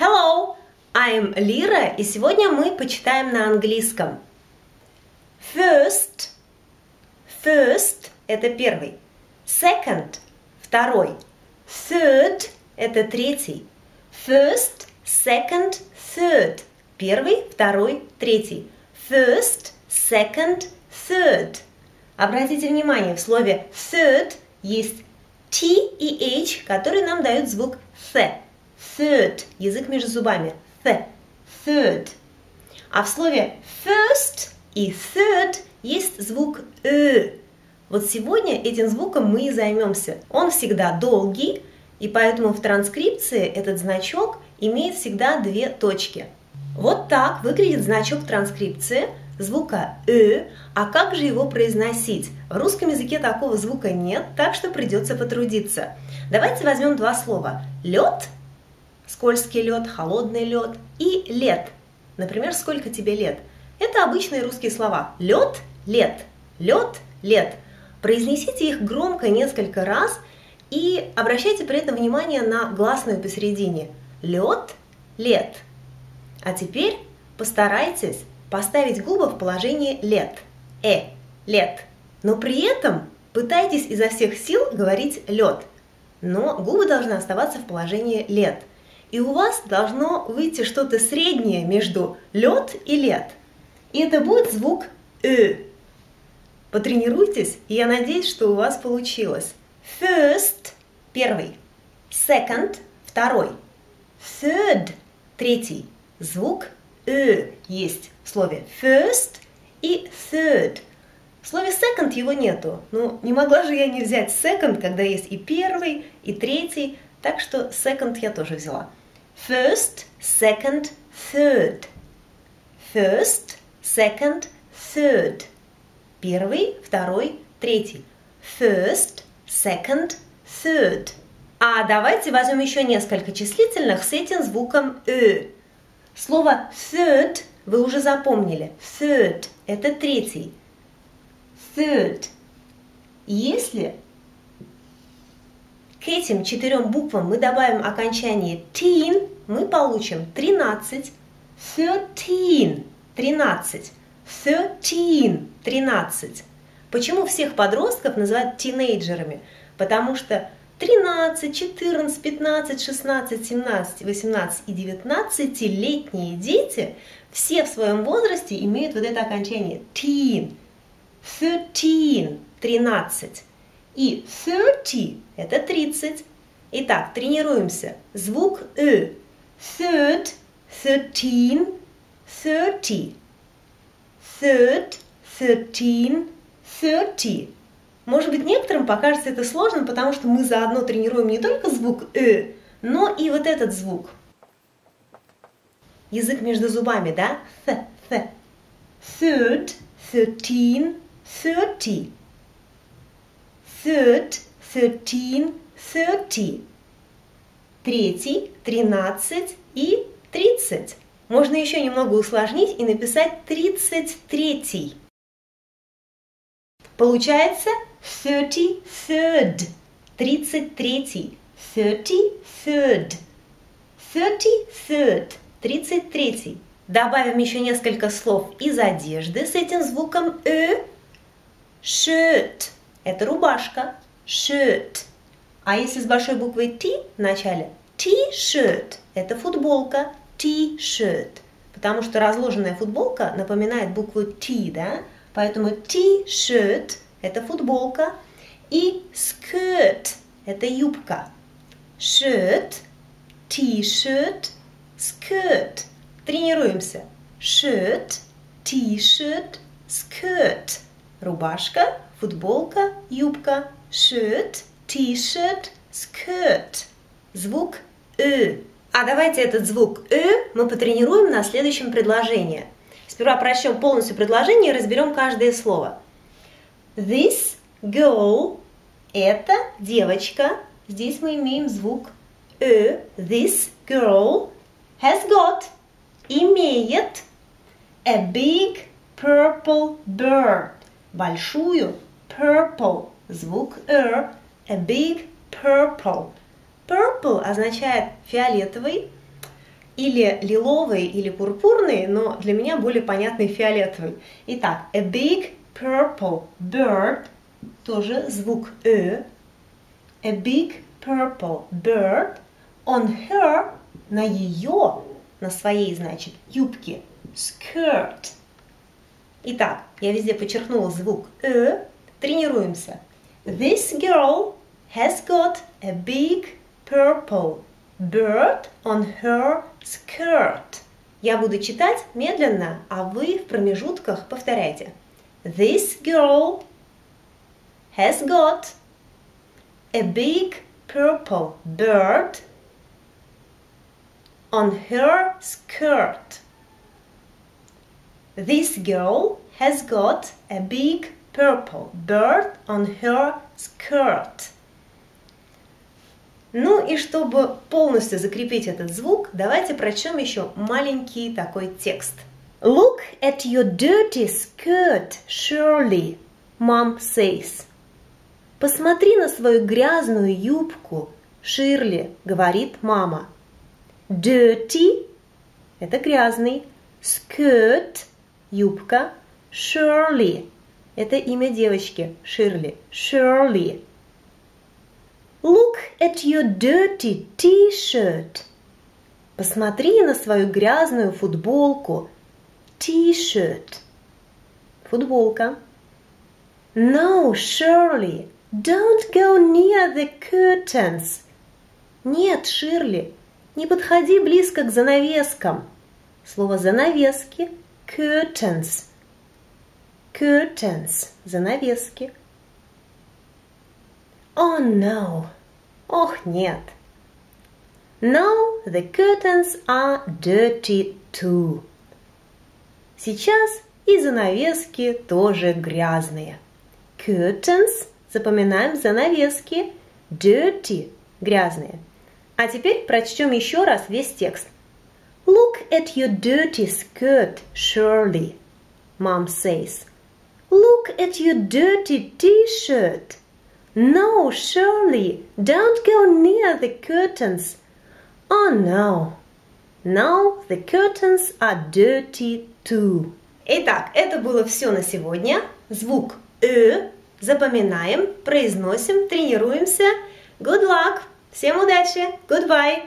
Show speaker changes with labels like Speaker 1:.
Speaker 1: Hello, I'm Лира, и сегодня мы почитаем на английском. First, first – это первый. Second – второй. Third – это третий. First, second, third. Первый, второй, третий. First, second, third. Обратите внимание, в слове third есть T и H, которые нам дают звук th. Third. Язык между зубами. Th. Third. А в слове first и third есть звук э. Вот сегодня этим звуком мы и займемся. Он всегда долгий, и поэтому в транскрипции этот значок имеет всегда две точки. Вот так выглядит значок транскрипции звука «э», а как же его произносить? В русском языке такого звука нет, так что придется потрудиться. Давайте возьмем два слова. Лед, скользкий лед, холодный лед и лет. Например, сколько тебе лет? Это обычные русские слова. Лед, лет, лед, лет. Произнесите их громко несколько раз и обращайте при этом внимание на гласную посередине. Лед, лет. А теперь постарайтесь поставить губы в положение лет. Э, лет. Но при этом пытайтесь изо всех сил говорить лед. Но губы должны оставаться в положении лет. И у вас должно выйти что-то среднее между лед и лет. И это будет звук «э». Потренируйтесь, и я надеюсь, что у вас получилось. First – первый. Second – второй. Third – третий. Звук «э» есть в слове first и third. В слове second его нету. Ну, не могла же я не взять second, когда есть и первый, и третий, так что second я тоже взяла. First, second, third. First, second, third. Первый, второй, третий. First, second, third. А давайте возьмем еще несколько числительных с этим звуком «э». Слово third вы уже запомнили. Third – это третий. Third. Если к этим четырем буквам мы добавим окончание teen, мы получим 13. Thirteen – 13. Thirteen – 13. Почему всех подростков называют тинейджерами? Потому что 13, 14, 15, 16, 17, 18 и 19-летние дети все в своем возрасте имеют вот это окончание teen, 13, 13. И 30 – это 30. Итак, тренируемся. Звук «э». Third, thirteen, thirty. Third, thirteen, thirty. Может быть, некоторым покажется это сложным, потому что мы заодно тренируем не только звук «э», но и вот этот звук. Язык между зубами, да? Th, th. Third, thirteen, thirty. Third, thirteen, thirty. Третий, тринадцать и тридцать. Можно еще немного усложнить и написать тридцать третий. Получается thirty third. Тридцать третий. Thirty third. Thirty third. Тридцать третий. Добавим еще несколько слов из одежды с этим звуком «э». Shirt – это рубашка. Shirt. А если с большой буквой T в начале? T-shirt – это футболка. T-shirt. Потому что разложенная футболка напоминает букву T, да? Поэтому T-shirt – это футболка. И skirt – это юбка. Shirt, T-shirt, skirt. Тренируемся. Shirt, T-shirt, skirt. Рубашка, футболка, юбка. Shirt, T-shirt, skirt. Звук «ы». А давайте этот звук «ы» мы потренируем на следующем предложении. Сперва прочтем полностью предложение и разберем каждое слово. This girl – это девочка. Здесь мы имеем звук «ы». This girl has got – имеет a big purple bird – большую purple – звук «р» – a big purple – Purple означает фиолетовый, или лиловый, или пурпурный, но для меня более понятный фиолетовый. Итак, a big purple bird, тоже звук «э». A big purple bird on her, на ее, на своей, значит, юбке, skirt. Итак, я везде подчеркнула звук «э». Тренируемся. This girl has got a big purple bird on her skirt. Я буду читать медленно, а вы в промежутках повторяйте. This girl has got a big purple bird on her skirt. This girl has got a big purple bird on her skirt. Ну и чтобы полностью закрепить этот звук, давайте прочтем еще маленький такой текст. Look at your dirty skirt, Shirley, mom says. Посмотри на свою грязную юбку, Ширли, говорит мама. Dirty – это грязный, skirt – юбка, Shirley – это имя девочки, Ширли, Shirley. Look at your dirty t-shirt. Посмотри на свою грязную футболку. T-shirt. Футболка. No, Shirley, don't go near the curtains. Нет, Ширли, не подходи близко к занавескам. Слово занавески – curtains. Curtains – занавески. Oh no! Ох, нет! Now the curtains are dirty too. Сейчас и занавески тоже грязные. Curtains запоминаем занавески, dirty грязные. А теперь прочтем еще раз весь текст. Look at your dirty skirt, Shirley, Mom says. Look at your dirty t-shirt. No, Shirley, don't go near the curtains. Oh no. Now the curtains are dirty too. Итак, это было все на сегодня. Звук «э» запоминаем, произносим, тренируемся. Good luck! Всем удачи! Goodbye!